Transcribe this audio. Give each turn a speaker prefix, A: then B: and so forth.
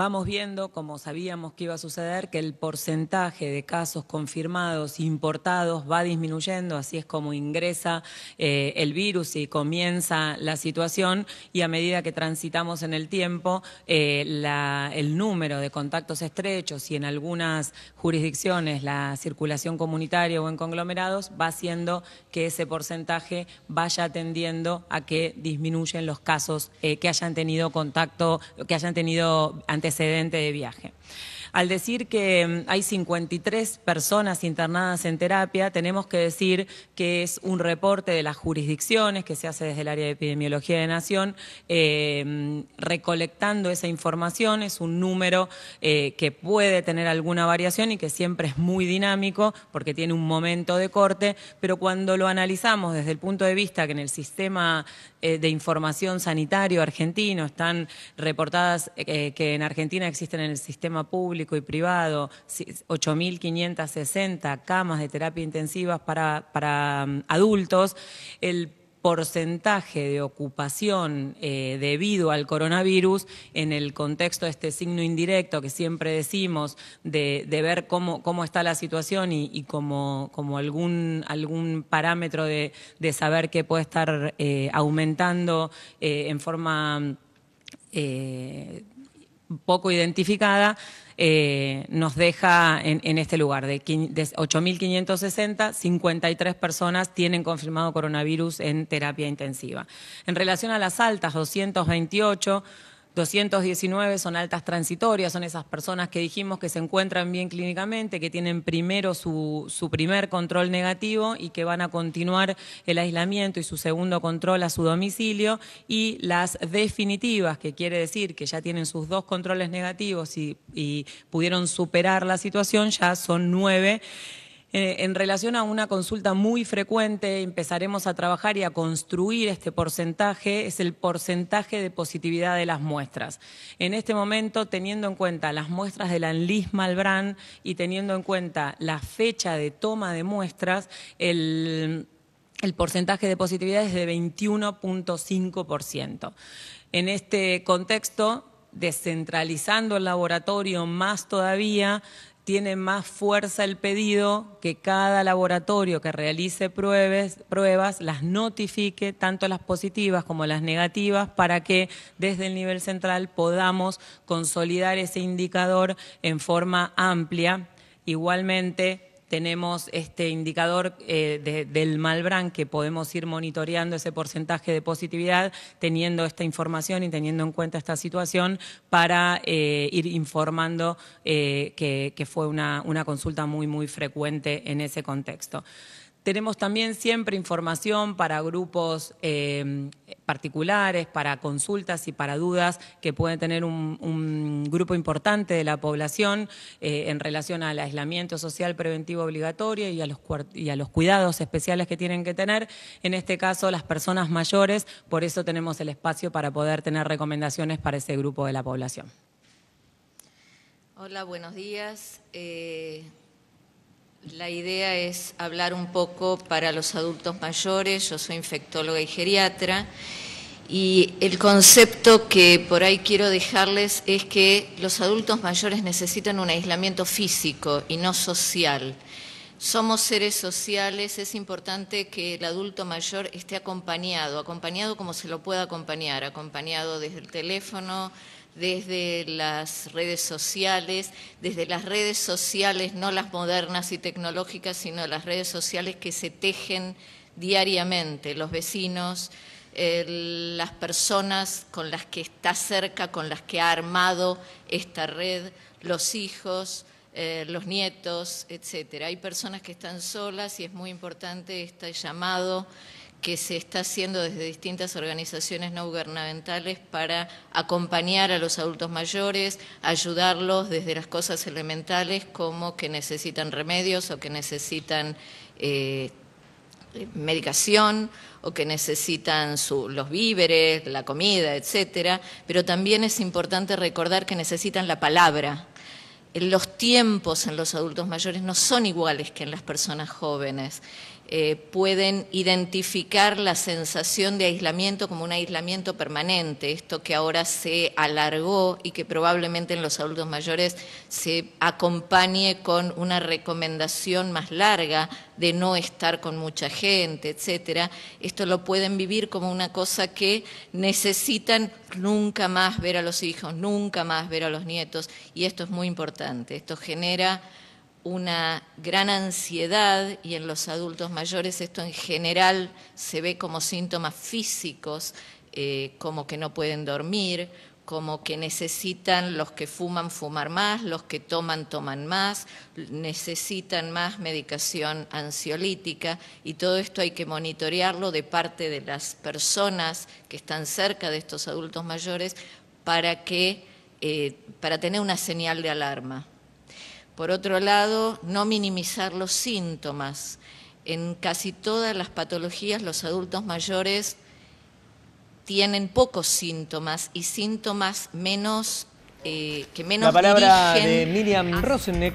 A: vamos viendo, como sabíamos que iba a suceder, que el porcentaje de casos confirmados importados va disminuyendo, así es como ingresa eh, el virus y comienza la situación y a medida que transitamos en el tiempo, eh, el número de contactos estrechos y en algunas jurisdicciones la circulación comunitaria o en conglomerados va haciendo que ese porcentaje vaya atendiendo a que disminuyen los casos eh, que hayan tenido contacto, que hayan tenido antecedente de viaje. Al decir que mm, hay 53 personas internadas en terapia, tenemos que decir que es un reporte de las jurisdicciones que se hace desde el área de epidemiología de Nación, eh, mm, recolectando esa información. Es un número eh, que puede tener alguna variación y que siempre es muy dinámico porque tiene un momento de corte, pero cuando lo analizamos desde el punto de vista que en el sistema de información sanitario argentino están reportadas que en Argentina existen en el sistema público, y privado, 8.560 camas de terapia intensiva para, para mm, adultos, el porcentaje de ocupación eh, debido al coronavirus en el contexto de este signo indirecto que siempre decimos de, ver cómo, cómo, está la situación y, como, como, algún, algún parámetro de, saber que puede estar eh, aumentando eh, en forma poco identificada, eh, nos deja en, este lugar. De, de 8.560, 53 personas tienen confirmado coronavirus en terapia intensiva. En relación a las altas, 228 219 son altas transitorias, son esas personas que dijimos que se encuentran bien clínicamente, que tienen primero su, primer control negativo y que van a continuar el aislamiento y su segundo control a su domicilio. Y las definitivas, que quiere decir que ya tienen sus dos controles negativos y, y pudieron superar la situación, ya son nueve. Eh, en relación a una consulta muy frecuente, empezaremos a trabajar y a construir este porcentaje, es el porcentaje de positividad de las muestras. En este momento, teniendo en cuenta las muestras de la Anlis Malbrán y teniendo en cuenta la fecha de toma de muestras, el, el porcentaje de positividad es de 21.5%. En este contexto, descentralizando el laboratorio más todavía, tiene más fuerza el pedido que cada laboratorio que realice pruebas, las notifique, tanto las positivas como las negativas, para que desde el nivel central podamos consolidar ese indicador en forma amplia. Igualmente, tenemos este indicador eh, del Malbrán que podemos ir monitoreando ese porcentaje de positividad, teniendo esta información y teniendo en cuenta esta situación para eh, ir informando eh, que, fue una consulta muy, muy frecuente en ese contexto. Tenemos también siempre información para grupos eh, particulares, para consultas y para dudas que pueden tener un, grupo importante de la población eh, en relación al aislamiento social preventivo obligatorio y a, los, y a los cuidados especiales que tienen que tener. En este caso, las personas mayores, por eso tenemos el espacio para poder tener recomendaciones para ese grupo de la población.
B: Hola, buenos días. Eh, la idea es hablar un poco para los adultos mayores, yo soy infectóloga y geriatra, y el concepto que por ahí quiero dejarles es que los adultos mayores necesitan un aislamiento físico y no social. Somos seres sociales, es importante que el adulto mayor esté acompañado, acompañado como se lo pueda acompañar, acompañado desde el teléfono, desde las redes sociales, desde las redes sociales, no las modernas y tecnológicas, sino las redes sociales que se tejen diariamente, los vecinos, las personas con las que está cerca, con las que ha armado esta red, los hijos, eh, los nietos, etcétera. Hay personas que están solas y es muy importante este llamado que se está haciendo desde distintas organizaciones no gubernamentales para acompañar a los adultos mayores, ayudarlos desde las cosas elementales como que necesitan remedios o que necesitan eh, medicación o que necesitan los víveres, la comida, etcétera, pero también es importante recordar que necesitan la palabra. Los tiempos en los adultos mayores no son iguales que en las personas jóvenes. Eh, pueden identificar la sensación de aislamiento como un aislamiento permanente, esto que ahora se alargó y que probablemente en los adultos mayores se acompañe con una recomendación más larga de no estar con mucha gente, etcétera. Esto lo pueden vivir como una cosa que necesitan nunca más ver a los hijos, nunca más ver a los nietos, y esto es muy importante. Esto genera una gran ansiedad y en los adultos mayores esto en general se ve como síntomas físicos, eh, como que no pueden dormir, como que necesitan los que fuman fumar más, los que toman toman más, necesitan más medicación ansiolítica y todo esto hay que monitorearlo de parte de las personas que están cerca de estos adultos mayores para que eh, para tener una señal de alarma. Por otro lado, no minimizar los síntomas. En casi todas las patologías los adultos mayores tienen pocos síntomas y síntomas menos eh, que menos
C: La palabra
B: dirigen
C: de Miriam
B: a-
C: Rosenek.